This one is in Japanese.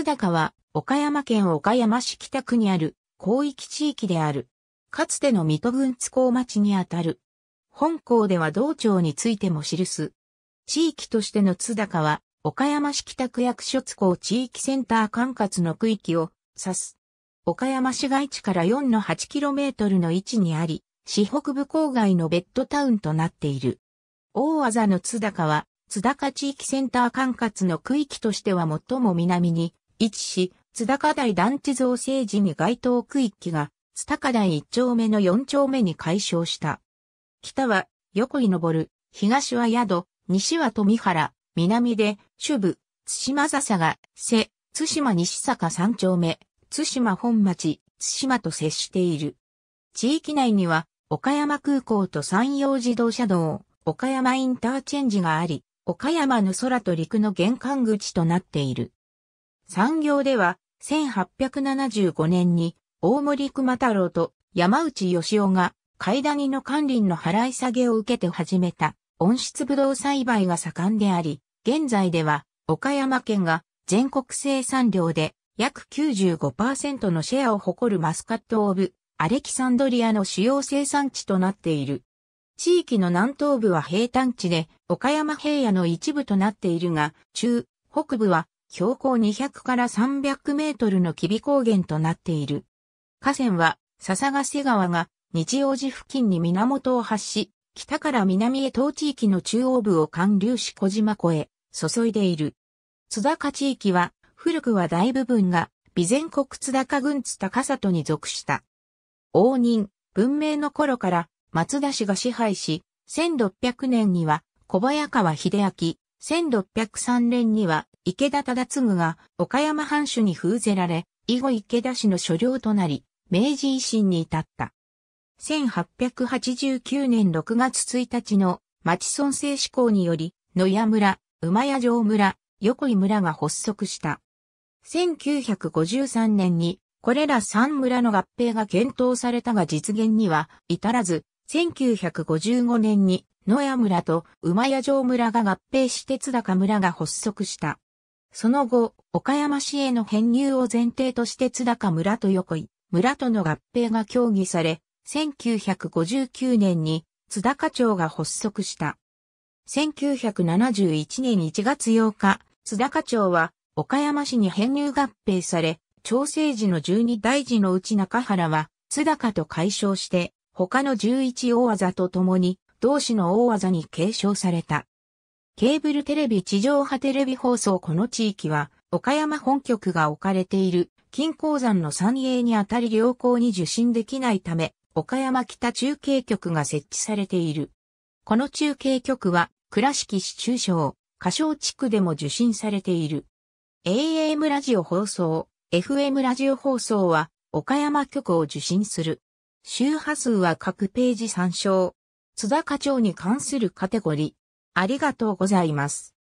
津高は岡山県岡山市北区にある広域地域である。かつての水戸郡津港町にあたる。本校では道庁についても記す。地域としての津高は岡山市北区役所津港地域センター管轄の区域を指す。岡山市街地から4の 8km の位置にあり、市北部郊外のベッドタウンとなっている。大技の津高は、津高地域センター管轄の区域としては最も南に位置し、津高台団地造成時に該当区域が、津高台1丁目の4丁目に解消した。北は横井登る、東は宿、西は富原、南で、主部、津島笹が、瀬、津島西坂3丁目、津島本町、津島と接している。地域内には、岡山空港と山陽自動車道、岡山インターチェンジがあり、岡山の空と陸の玄関口となっている。産業では、1875年に、大森熊太郎と山内義雄が、階段の管理の払い下げを受けて始めた温室ブドウ栽培が盛んであり、現在では岡山県が全国生産量で約95%のシェアを誇るマスカットオブアレキサンドリアの主要生産地となっている。地域の南東部は平坦地で岡山平野の一部となっているが、中、北部は標高200から300メートルのキビ高原となっている。河川は笹ヶ瀬川が日曜寺付近に源を発し、北から南へ東地域の中央部を寒流し小島湖へ注いでいる。津高地域は古くは大部分が備前国津高郡津高里に属した。応仁、文明の頃から松田氏が支配し、1600年には小早川秀明、1603年には池田忠次が岡山藩主に封ぜられ、以後池田氏の所領となり、明治維新に至った。1889年6月1日の町村制施行により、野谷村、馬谷城村、横井村が発足した。1953年に、これら3村の合併が検討されたが実現には至らず、1955年に野谷村と馬谷城村が合併して津高村が発足した。その後、岡山市への編入を前提として津高村と横井村との合併が協議され、1959年に津高町が発足した。1971年1月8日、津高町は岡山市に編入合併され、町政時の12大寺のうち中原は津高と解消して、他の11大技と共に同市の大技に継承された。ケーブルテレビ地上波テレビ放送この地域は岡山本局が置かれている金鉱山の山営にあたり良好に受信できないため岡山北中継局が設置されている。この中継局は、倉敷市中小、歌唱地区でも受信されている。AM ラジオ放送、FM ラジオ放送は、岡山局を受信する。周波数は各ページ参照。津田課長に関するカテゴリー。ありがとうございます。